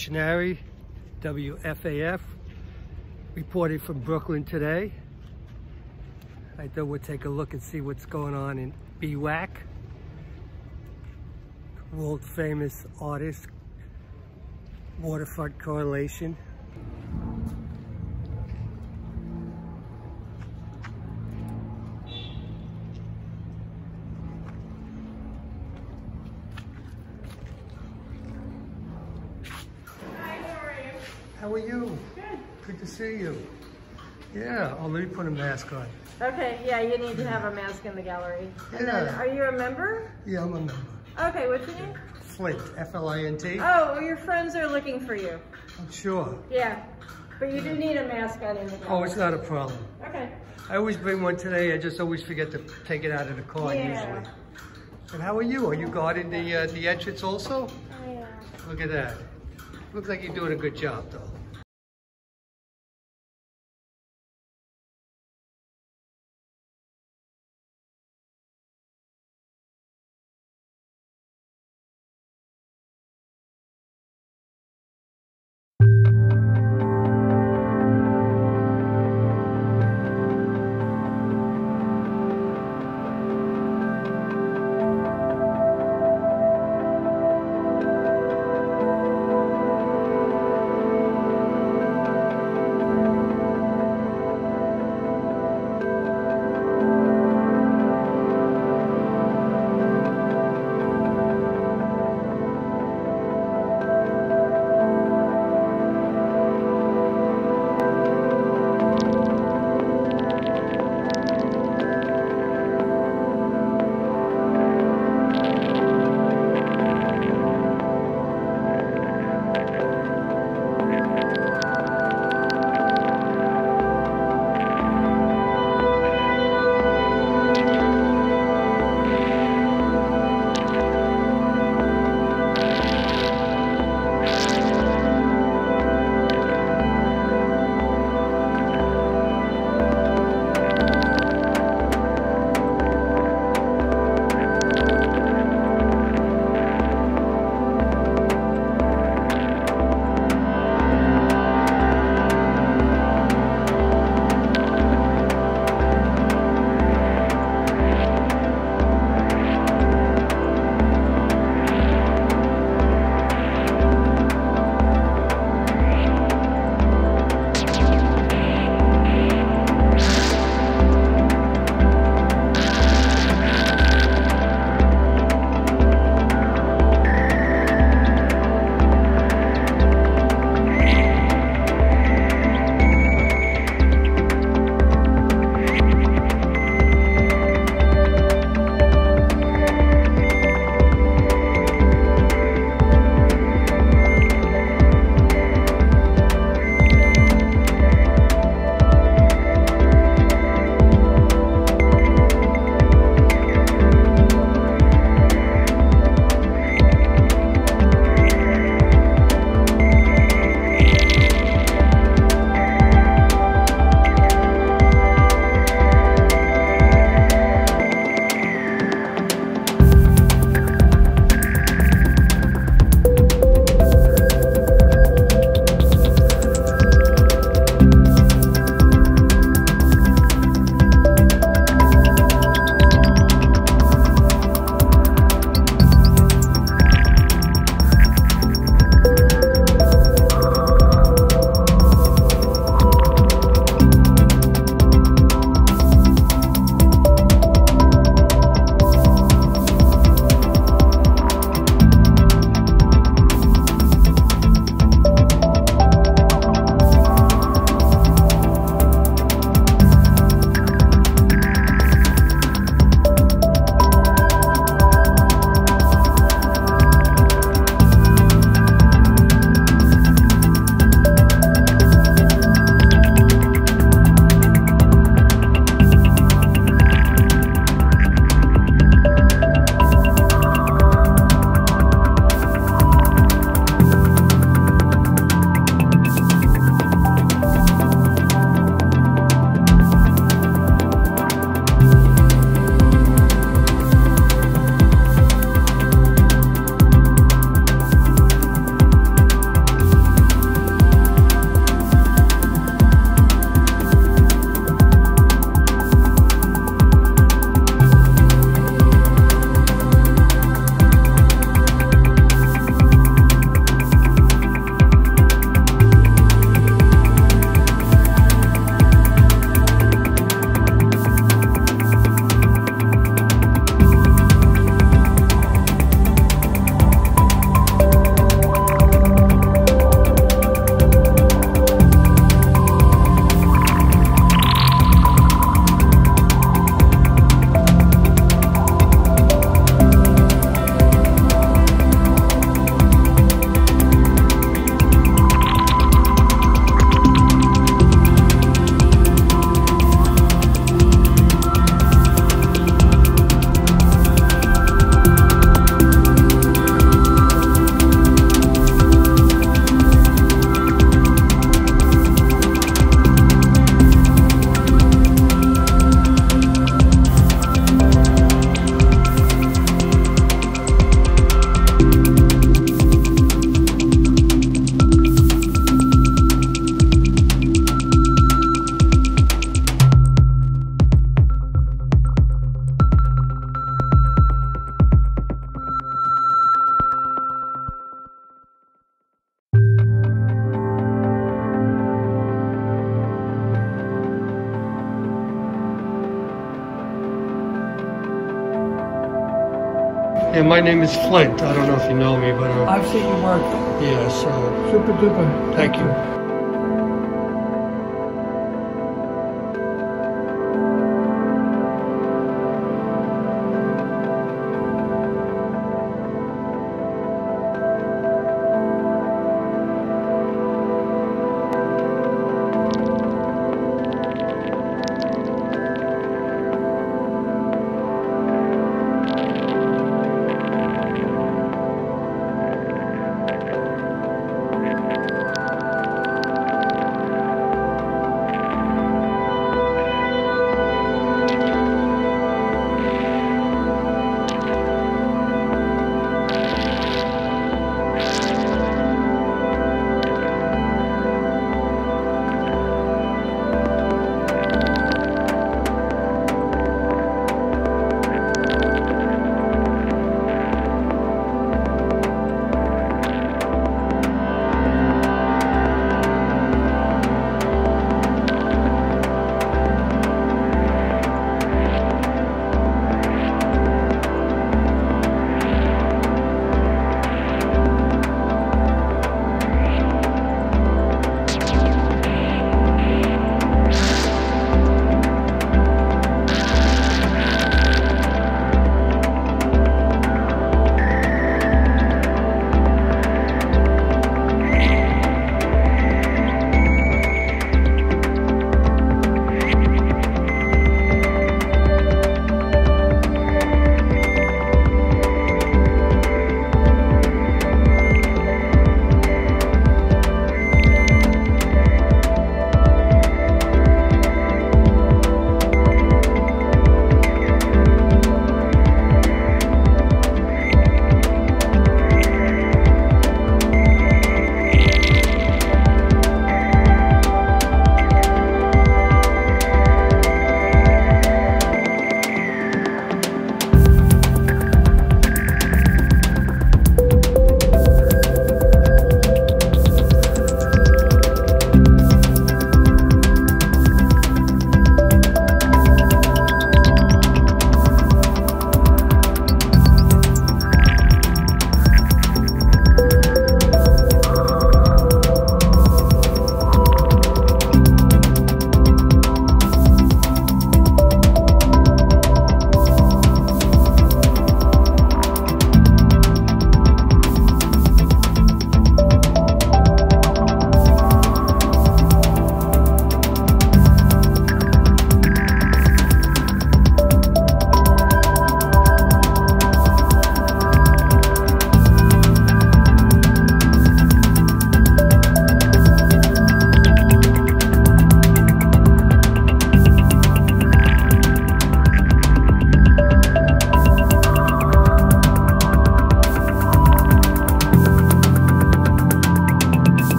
Gennari, WFAF, reporting from Brooklyn today. I thought we'd take a look and see what's going on in BWAC, world famous artist, waterfront coalition. How are you? Good. Good to see you. Yeah, oh, let me put a mask on. Okay, yeah, you need to have a mask in the gallery. And then, Yeah. are you a member? Yeah, I'm a member. Okay, what's your name? Flint, F-L-I-N-T. Oh, well, your friends are looking for you. I'm sure. Yeah, but you do need a mask on in the gallery. Oh, it's not a problem. Okay. I always bring one today. I just always forget to take it out of the car Yeah. usually. And how are you? Are you guarding the uh, the entrance also? Oh, yeah. Look at that. Looks like you're doing a good job though. Yeah, my name is Flint. I don't know if you know me, but uh, I've seen you work. yes. Uh, Super duper. thank you.